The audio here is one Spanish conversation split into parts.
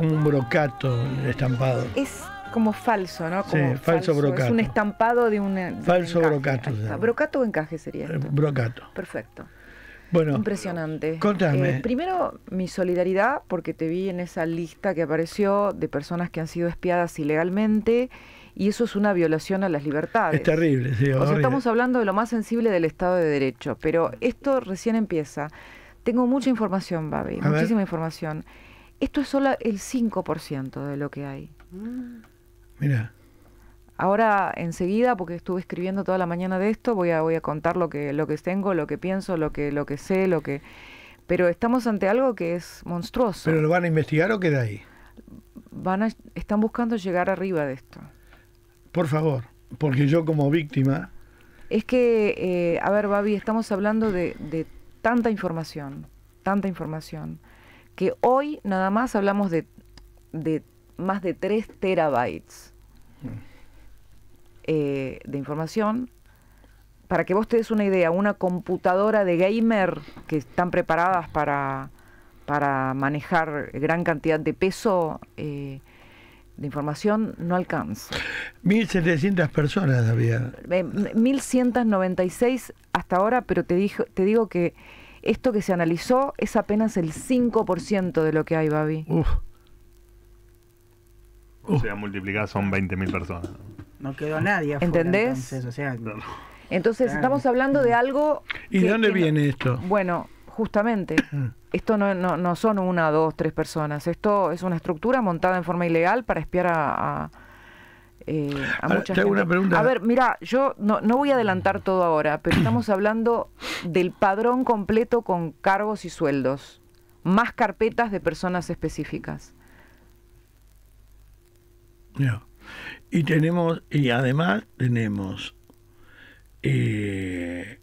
como un brocato estampado. Es como falso, ¿no? Sí, falso brocato. Es un estampado de una. de un Falso brocato. ¿Brocato o encaje sería? Eh, esto? brocato. Perfecto. Bueno, Impresionante. contame. Eh, primero, mi solidaridad, porque te vi en esa lista que apareció de personas que han sido espiadas ilegalmente, y eso es una violación a las libertades. es terrible, sí, O sea, horrible. estamos hablando de lo más sensible del Estado de Derecho, pero esto recién empieza. Tengo mucha información, Babi, ver. muchísima información. Esto es solo el 5% de lo que hay. Mira, Ahora, enseguida, porque estuve escribiendo toda la mañana de esto, voy a, voy a contar lo que, lo que tengo, lo que pienso, lo que, lo que sé, lo que... Pero estamos ante algo que es monstruoso. ¿pero lo van a investigar o queda ahí? Van a, están buscando llegar arriba de esto. Por favor, porque yo como víctima, Es que, eh, a ver, Babi, estamos hablando de, de tanta información, tanta información, que hoy nada más hablamos de, de más de 3 terabytes eh, de información. Para que vos te des una idea, una computadora de gamer que están preparadas para, para manejar gran cantidad de peso eh, de información no alcanza. 1.700 personas había. Eh, 1196 hasta ahora, pero te, dijo, te digo que esto que se analizó es apenas el 5% de lo que hay, Babi. Uf, O sea, multiplicar son 20.000 personas. No quedó nadie afuera, ¿Entendés? entonces, o sea, Entonces Claro. estamos hablando de algo... ¿y que- de dónde que no- viene esto? Bueno, justamente, esto no, no, no son una, dos, tres personas. Esto es una estructura montada en forma ilegal para espiar a, a, eh, a Ahora, mucha gente. una pregunta. A ver, mira, yo no, no voy a adelantar todo ahora, pero estamos hablando del padrón completo con cargos y sueldos, más carpetas de personas específicas. Ya. Y tenemos, y además tenemos eh,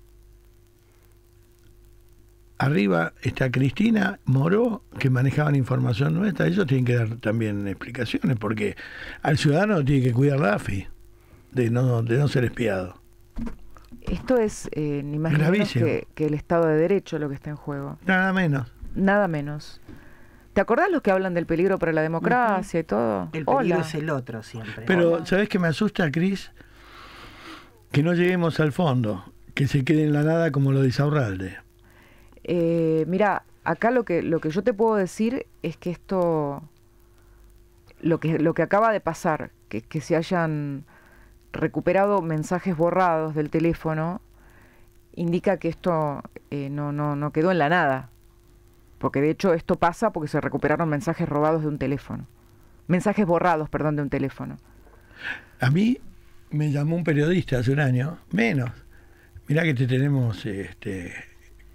arriba está Cristina Moró, que manejaban información nuestra, ellos tienen que dar también explicaciones, porque al ciudadano tiene que cuidar la AFI, de no, de no ser espiado. Esto es eh, ni más ni menos Gravísimo. que, que el Estado de Derecho lo que está en juego. Nada menos. Nada menos. ¿Te acordás los que hablan del peligro para la democracia y todo? el peligro Hola. es el otro siempre. Pero, ¿sabes qué me asusta, Cris? Que no lleguemos al fondo, que se quede en la nada como lo de Isaurralde. Eh, mira, acá lo que, lo que yo te puedo decir es que esto, lo que, lo que acaba de pasar, que, que se hayan recuperado mensajes borrados del teléfono, indica que esto eh, no, no, no quedó en la nada. Porque de hecho esto pasa porque se recuperaron mensajes robados de un teléfono. Mensajes borrados, perdón, de un teléfono. A mí me llamó un periodista hace un año, menos. Mirá que te tenemos este,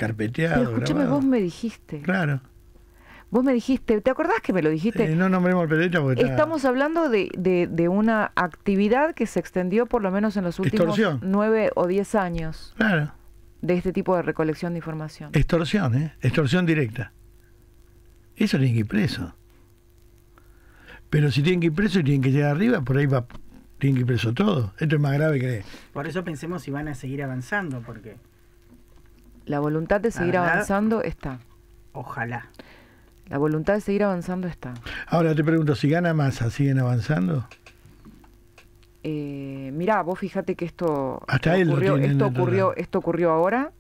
carpeteado. Pero escúchame, grabado. vos me dijiste. Claro. Vos me dijiste, ¿te acordás que me lo dijiste? Eh, no nombremos al periodista porque está- Estamos hablando de, de- de una actividad que se extendió por lo menos en los últimos Extorsión. nueve o diez años Claro. de este tipo de recolección de información. Extorsión, ¿eh? Extorsión directa. Eso tiene que ir preso. Pero si tienen que ir preso y tienen que llegar arriba, por ahí va, tienen que ir preso todo. Esto es más grave que... Por eso pensemos si van a seguir avanzando, porque La voluntad de seguir avanzando está. ojalá. La voluntad de seguir avanzando está. Ahora te pregunto, si gana masa, ¿siguen avanzando? Eh, mirá, vos fíjate que esto Hasta él lo ocurrió, esto ocurrió, esto ocurrió ahora.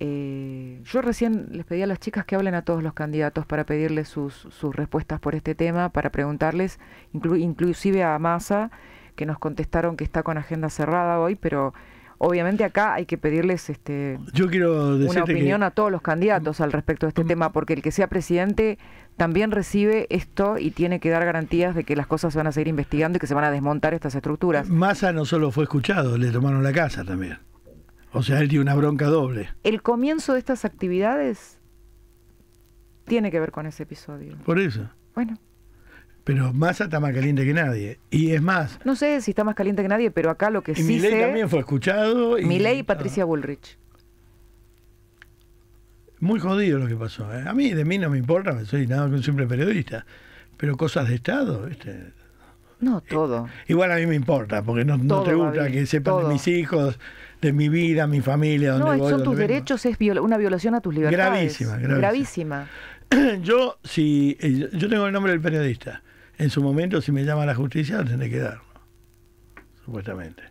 Eh, yo recién les pedí a las chicas que hablen a todos los candidatos para pedirles sus, sus respuestas por este tema, para preguntarles, inclu- inclusive a Massa, que nos contestaron que está con agenda cerrada hoy, pero obviamente acá hay que pedirles este, Yo quiero una opinión que... a todos los candidatos al respecto de este Mm. tema, porque el que sea presidente también recibe esto y tiene que dar garantías de que las cosas se van a seguir investigando y que se van a desmontar estas estructuras. Massa no solo fue escuchado, le tomaron la casa también. O sea, él tiene una bronca doble. El comienzo de estas actividades tiene que ver con ese episodio. Por eso. Bueno, Pero Massa está más caliente que nadie. Y es más, no sé si está más caliente que nadie, pero acá lo que y sí Milei sé, también fue escuchado. Y, Milei y Patricia Bullrich. Muy jodido lo que pasó. ¿eh? A mí, de mí no me importa, soy nada que un simple periodista. Pero cosas de Estado, ¿viste? No todo. Igual a mí me importa, porque no, no te gusta que sepan todo. de mis hijos, de mi vida, mi familia, dónde No, voy, son tus derechos, es viola- una violación a tus libertades. Gravísima, gravísima. Gravísima. yo, si eh, yo tengo el nombre del periodista, en su momento, si me llama a la justicia, lo tendré que dar, ¿no? supuestamente.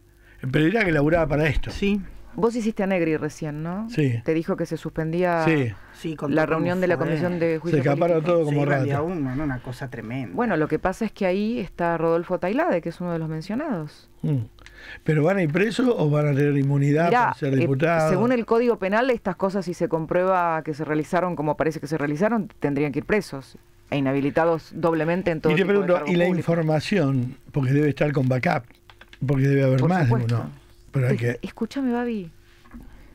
El periodista que laburaba para esto. Sí, Vos hiciste a Negri recién, ¿no? Sí. Te dijo que se suspendía Sí, sí. la reunión de la. Comisión de se Juicio escaparon Político. todo como Se ratas. uno, ¿no? Una cosa tremenda. Bueno, lo que pasa es que ahí está Rodolfo Tailade, que es uno de los mencionados. Mm. ¿Pero van a ir presos o van a tener inmunidad Mirá, por ser eh, diputados? según el Código Penal, estas cosas, si se comprueba que se realizaron como parece que se realizaron, tendrían que ir presos e inhabilitados doblemente en todo y te pregunto, ¿y la público. información? Porque debe estar con backup, porque debe haber Por más de uno. Pero hay que... Escúchame, Babi.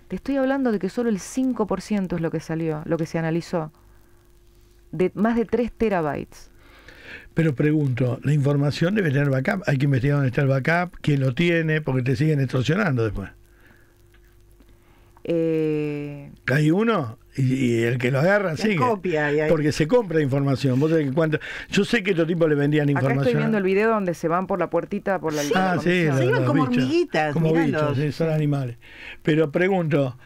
Te estoy hablando de que solo el 5% es lo que salió, lo que se analizó. De más de 3 terabytes. Pero pregunto, la información debe tener backup. Hay que investigar dónde está el backup, quién lo tiene, porque te siguen extorsionando después. Eh, Hay uno y, y el que lo agarra sigue. copia y ahí- Porque se compra información. Vos sabés que cuánto- Yo sé que estos tipos le vendían acá información. estoy viendo el video donde se van por la puertita, por la Ah, sí, los- Se iban como bichos. hormiguitas, Como bichos, sí, son animales. Pero pregunto,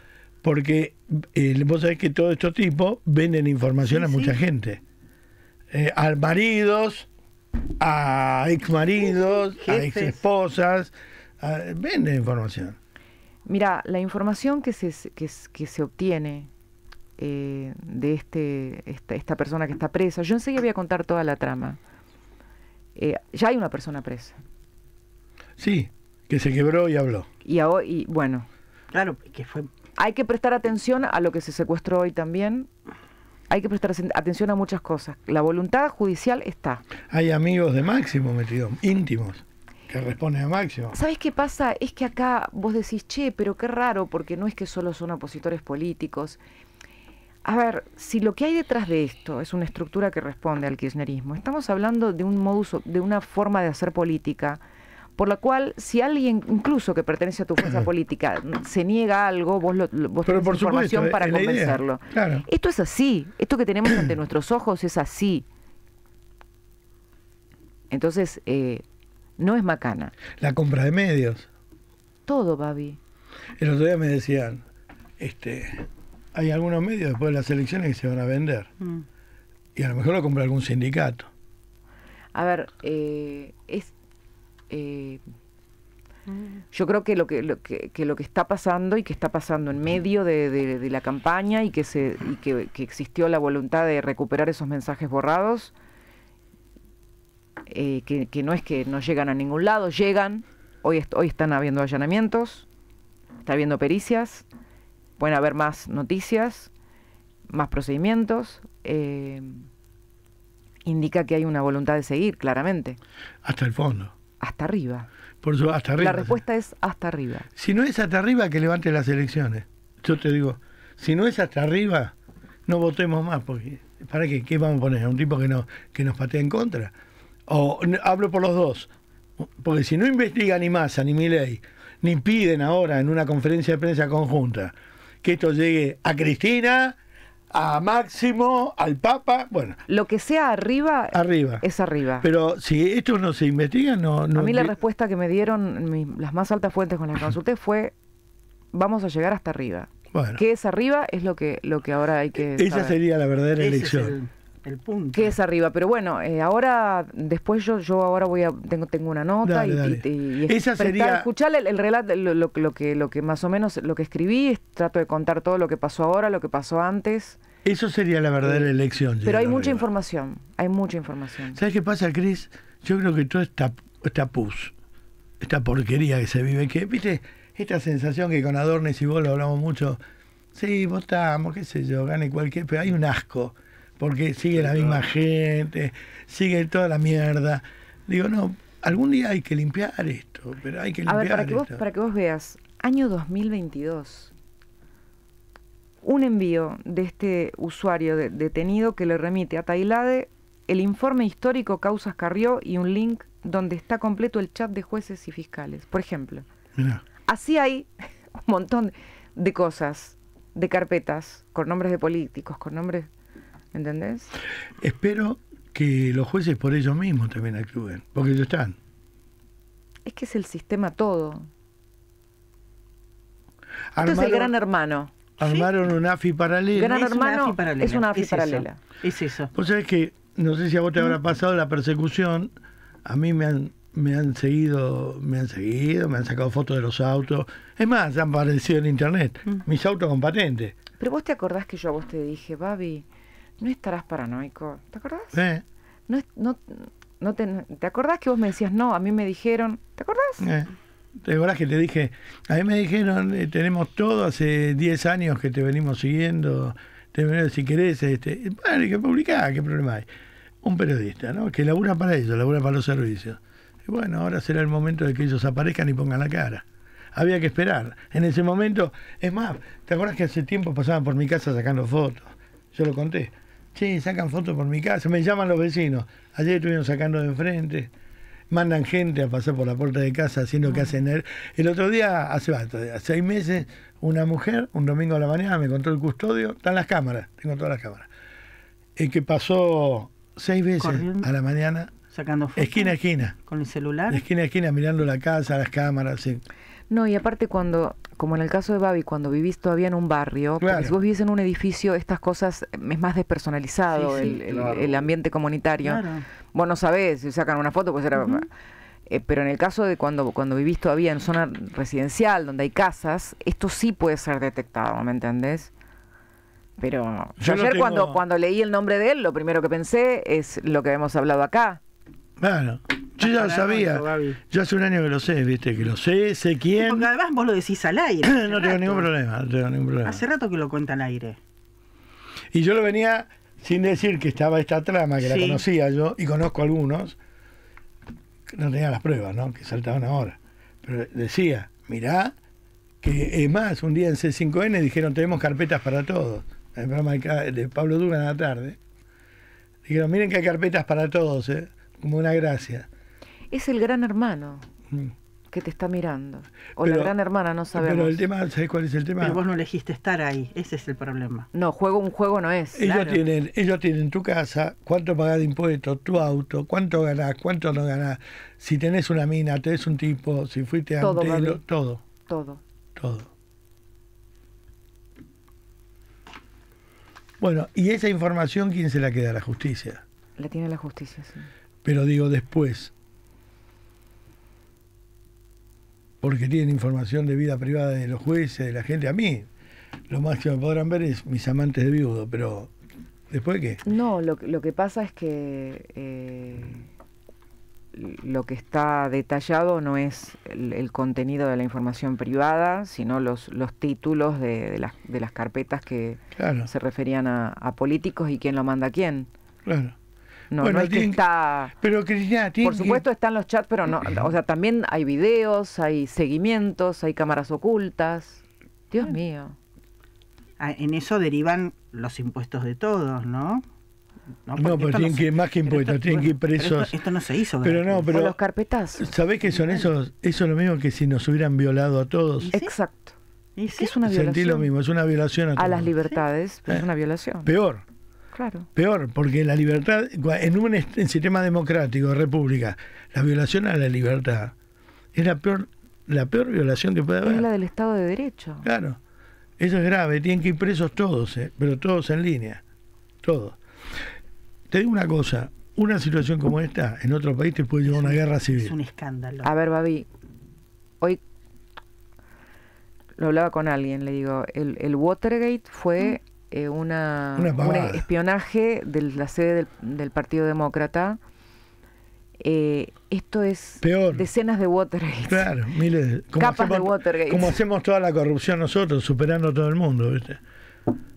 porque eh, vos sabés que todos estos tipos venden información Sí, a mucha sí. gente. Eh, a maridos, a ex maridos, a ex esposas. venden información. Mira, la información que se, que, que se obtiene eh, de este, esta, esta persona que está presa, yo enseguida voy a contar toda la trama. Eh, ya hay una persona presa. Sí, que se quebró y habló. Y, aho- y bueno, Claro, que fue hay que prestar atención a lo que se secuestró hoy también. Hay que prestar atención a muchas cosas. La voluntad judicial está. Hay amigos de Máximo metidos, íntimos, que responden a Máximo. ¿Sabes qué pasa? Es que acá vos decís, che, pero qué raro, porque no es que solo son opositores políticos. A ver, si lo que hay detrás de esto es una estructura que responde al kirchnerismo, estamos hablando de un modus, de una forma de hacer política, por la cual si alguien, incluso que pertenece a tu fuerza política, se niega a algo, vos, lo, vos tenés por información supuesto, para idea, convencerlo. claro. Esto es así, esto que tenemos ante nuestros ojos es así. Entonces, eh, no es macana. La compra de medios. Todo, Babi. El otro día me decían, este, hay algunos medios después de las elecciones que se van a vender. mm, Y a lo mejor lo compra algún sindicato. A ver, eh, es eh, yo creo que lo que, lo que, que lo que está pasando y que está pasando en medio de, de- de la campaña y que se y que, que existió la voluntad de recuperar esos mensajes borrados, eh, que, que no es que no llegan a ningún lado, llegan. Hoy est- hoy están habiendo allanamientos, está habiendo pericias, pueden haber más noticias, más procedimientos. eh, indica que hay una voluntad de seguir, claramente, Hasta el fondo. hasta arriba. Por su, hasta arriba. La respuesta es hasta arriba. Si no es hasta arriba, que levante las elecciones. Yo te digo, si no es hasta arriba, no votemos más, porque ¿para qué? ¿Qué vamos a poner? ¿A un tipo que, no, que nos patee en contra? O hablo por los dos. Porque si no investiga ni Massa ni Milei, ni piden ahora en una conferencia de prensa conjunta que esto llegue a Cristina, a Máximo, al Papa, bueno, Lo que sea arriba arriba. es arriba. Pero si estos no se investigan, no... no a mí la respuesta que me dieron mi- las más altas fuentes con las que consulté fue vamos a llegar hasta arriba. bueno, ¿Qué es arriba? Es lo que, lo que ahora hay que esa saber. sería la verdadera ese elección. El, punto. ¿Qué es arriba? Pero bueno, eh, ahora, después yo, yo ahora voy a, tengo, tengo una nota Dale, y, dale. y- y- y Esa prestar- sería- escuchar el, el relato, lo, lo- lo que, lo que más o menos, lo que escribí, es- trato de contar todo lo que pasó ahora, lo que pasó antes, Eso sería la verdadera Eh, elección. pero hay mucha información, hay mucha información. ¿Sabes qué pasa, Cris? Yo creo que toda esta, esta pus, esta porquería que se vive, que, viste, esta sensación que con Adornes y vos lo hablamos mucho, sí, votamos, qué sé yo, gane cualquier, pero hay un asco, porque sigue la misma gente, sigue toda la mierda. Digo, no, algún día hay que limpiar esto, pero hay que A limpiar ver, para que, vos, para que vos veas, año 2022, un envío de este usuario de- detenido que le remite a Tailade el informe histórico Causas Carrió y un link donde está completo el chat de jueces y fiscales, por ejemplo. Mirá, Así hay un montón de cosas, de carpetas, con nombres de políticos, con nombres... ¿Entendés? espero que los jueces por ellos mismos también actúen, porque ellos están. Es que es el sistema todo. Esto es el gran hermano. armaron un AFI paralelo. Gran Es una Hermano AFI paralela, es una AFI es eso. paralela. Es eso. Vos sabés que, no sé si a vos te habrá pasado la persecución, a mí me han, me han seguido, me han seguido, me han sacado fotos de los autos. Es más, han aparecido en internet, mis autos con patente. Pero vos te acordás que yo a vos te dije, Babi, no estarás paranoico. ¿Te acordás? ¿Eh? No, no, no te, ¿Te acordás que vos me decías, no, a mí me dijeron, ¿te acordás? ¿Eh? ¿Te acordás que te dije? A mí me dijeron, eh, tenemos todo, hace 10 años que te venimos siguiendo, te venimos, si querés, este, bueno, hay que publicar, ¿qué problema hay? Un periodista, ¿no? Que labura para ellos, labura para los servicios. Y bueno, ahora será el momento de que ellos aparezcan y pongan la cara. Había que esperar. En ese momento, es más, ¿te acuerdas que hace tiempo pasaban por mi casa sacando fotos? Yo lo conté. Sí, sacan fotos por mi casa, me llaman los vecinos. Ayer estuvieron sacando de enfrente mandan gente a pasar por la puerta de casa haciendo que hacen él. El otro día, hace, hace seis meses, una mujer, un domingo a la mañana, me contó el custodio, están las cámaras, tengo todas las cámaras, el que pasó seis veces Corriendo. a la mañana, Sacando fotos. esquina a esquina, Con el celular. de esquina a esquina, mirando la casa, las cámaras, sí. No, y aparte cuando, como en el caso de Babi, cuando vivís todavía en un barrio, porque Claro. si vos vivís en un edificio, estas cosas eh, es más despersonalizado, Sí, sí, el, el- claro. el ambiente comunitario. Claro. Vos no sabés, si sacan una foto, pues era... Eh, pero en el caso de cuando, cuando vivís todavía en zona residencial, donde hay casas, esto sí puede ser detectado, ¿me entendés? Pero Yo yo no ayer tengo- cuando, cuando leí el nombre de él, lo primero que pensé es lo que hemos hablado acá. Claro, yo ya lo sabía, Gaby. yo hace un año que lo sé, viste, que lo sé, sé quién, Porque no además vos lo decís al aire. hace tengo ningún problema, no tengo ningún problema. Hace rato que lo cuenta al aire. Y yo lo venía sin decir que estaba esta trama, que la conocía yo, y conozco algunos, no tenía las pruebas, ¿no? Que saltaban ahora. Pero decía, mirá, que es más, un día en C5N dijeron, tenemos carpetas para todos. En el programa de Pablo Dugan a la tarde. Dijeron, miren que hay carpetas para todos, ¿eh? Como una gracia. Es el gran hermano Mm. que te está mirando. O Pero- la gran hermana, no sabemos. Pero el tema, ¿sabes cuál es el tema? Pero vos no elegiste estar ahí. Ese es el problema. No, juego un juego no es. Ellos Claro. tienen, ellos tienen tu casa, cuánto pagás de impuestos, tu auto, cuánto ganás, cuánto no ganás, si tenés una mina, tenés un tipo, si fuiste a Todo, un telo, todo, Todo. todo. Bueno, y esa información, ¿quién se la queda? La justicia. La tiene la justicia, sí. Pero digo después. Porque tienen información de vida privada de los jueces, de la gente. A mí, lo máximo que podrán ver es mis amantes de viudo, pero ¿después qué? No, lo, que- lo que pasa es que eh, lo que está detallado no es el, el contenido de la información privada, sino los, los títulos de, de las, de las carpetas que Claro, se referían a, a políticos y quién lo manda a quién. claro. No, Bueno, no es que que- está... Pero Cristina, tiene Por supuesto están los chats, pero no, o sea, también hay videos, hay seguimientos, hay cámaras ocultas. Dios mío. Ah, En eso derivan los impuestos de todos, ¿no? No, pero tienen se- que ir más que pero impuestos, esto- tienen que ir esto- presos. Esto, no se hizo. Pero no, pero los carpetazos. ¿sabés qué son esos? Eso es lo mismo que si nos hubieran violado a todos. ¿Sí? Exacto. ¿Y Que sí? es una Sentí lo violación mismo, es una violación a, a todos. las libertades, pero es una violación. Peor, Claro. peor, porque la libertad, en un en sistema democrático, de república, la violación a la libertad es la peor, la peor violación que puede haber. Es la del Estado de Derecho. Claro, eso es grave, tienen que ir presos todos, ¿eh? pero todos en línea, todos. Te digo una cosa, una situación como esta en otro país te puede llevar a una guerra Es un civil. escándalo. A ver, Babi, hoy lo hablaba con alguien, le digo, el, el Watergate fue eh, una, Una un espionaje de la sede del, del Partido Demócrata. Eh, esto es Peor. decenas de Watergate. Claro, miles de- como Capas de Watergate. Como hacemos toda la corrupción nosotros, superando a todo el mundo, ¿viste?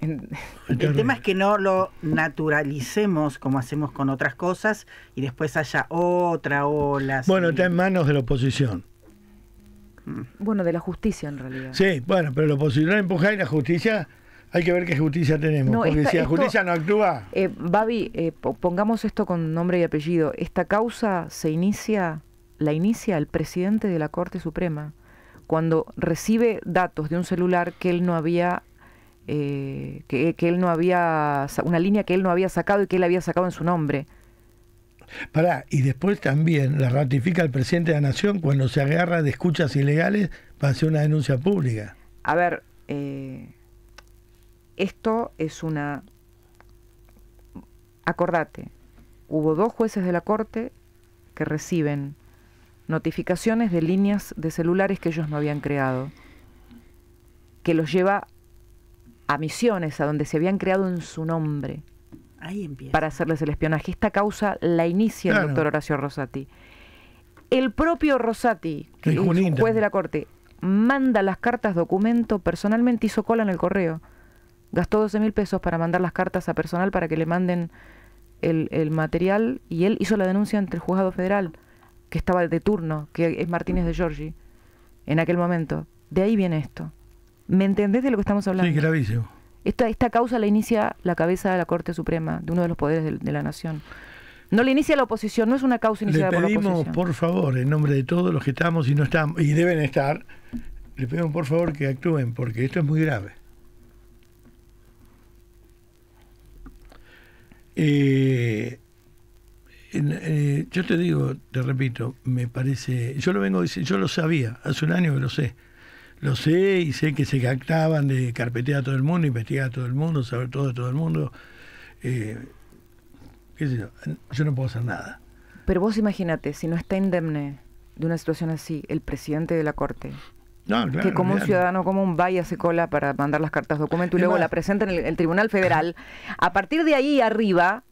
En- El tema es que no lo naturalicemos como hacemos con otras cosas y después haya otra ola. Bueno, está en manos de la oposición. bueno, de la justicia en realidad. Sí, bueno, pero la oposición empuja y la justicia, hay que ver qué justicia tenemos. No, porque esta- si la esto- justicia no actúa, Eh, Babi, eh, po- pongamos esto con nombre y apellido. Esta causa se inicia, la inicia el presidente de la Corte Suprema cuando recibe datos de un celular que él no había, eh, que, que él no había, una línea que él no había sacado y que él había sacado en su nombre. pará, y después también la ratifica el presidente de la Nación cuando se agarra de escuchas ilegales para hacer una denuncia pública. A ver, eh, esto es una... Acordate, hubo dos jueces de la Corte que reciben notificaciones de líneas de celulares que ellos no habían creado, que los lleva a misiones a donde se habían creado en su nombre Ahí empieza. para hacerles el espionaje. Esta causa la inicia el doctor Horacio Rosati. El propio Rosati, que es juez de la Corte, manda las cartas documento, personalmente hizo cola en el correo. Gastó 12 mil pesos para mandar las cartas a personal para que le manden el, el material y él hizo la denuncia ante el juzgado federal, que estaba de turno, que es Martínez de Giorgi, en aquel momento. De ahí viene esto. ¿Me entendés de lo que estamos hablando? Sí, gravísimo. Esta, esta causa la inicia la cabeza de la Corte Suprema, de uno de los poderes de, de la nación. No la inicia la oposición, no es una causa Le iniciada por la pedimos, oposición. por favor, en nombre de todos los que estamos y no estamos, y deben estar, le pedimos por favor que actúen, porque esto es muy grave. Eh, eh, yo te digo, te repito, me parece, yo lo vengo diciendo, yo lo sabía, hace un año que lo sé. Lo sé y sé que se captaban de carpetear a todo el mundo, investigar a todo el mundo, saber todo de todo el mundo. Eh, qué sé yo, yo no puedo hacer nada. Pero vos imagínate, si no está indemne de una situación así, el presidente de la Corte, No, claro, que como un ciudadano común vaya a hace cola para mandar las cartas documento y Es luego más- la presenta en el, el Tribunal Federal, a partir de ahí arriba,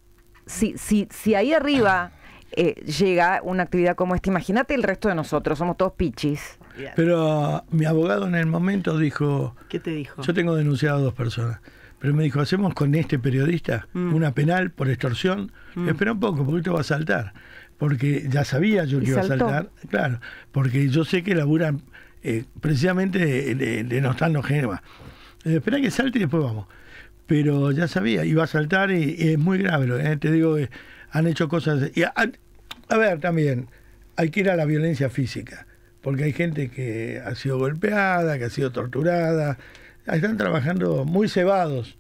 si, si, si ahí arriba eh, llega una actividad como esta, imagínate el resto de nosotros, somos todos pichis. Pero uh, mi abogado en el momento dijo, ¿Qué te dijo? yo tengo denunciado a dos personas, pero me dijo, hacemos con este periodista Mm. una penal por extorsión. Mm. Espera un poco, porque esto va a saltar. Porque ya sabía yo Y que iba a saltar. Claro, porque yo sé que laburan eh, precisamente de, de, de no estar en los gemas. Eh, espera que salte y después vamos. Pero ya sabía, iba a saltar y, y es muy grave. lo- eh, te digo, eh, han hecho cosas... Y a, a ver, también, hay que ir a la violencia física. Porque hay gente que ha sido golpeada, que ha sido torturada. Están trabajando muy cebados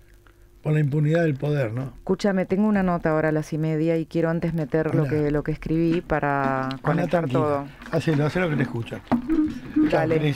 por la impunidad del poder, ¿no? Escúchame, tengo una nota ahora a las y media y quiero antes meter lo que, lo que escribí para conectar tranquila. todo. Hacelo, hacelo que te escuchan. डाले